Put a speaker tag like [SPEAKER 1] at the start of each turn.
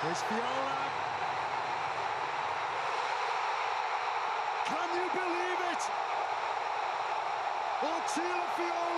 [SPEAKER 1] Here's Viola. Can you believe it? Attila Viola